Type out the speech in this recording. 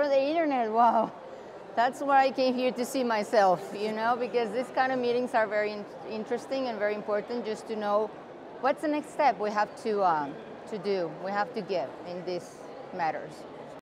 For the internet, wow. That's why I came here to see myself, you know, because these kind of meetings are very in- interesting and very important just to know what's the next step we have to, um, to do, we have to give in these matters.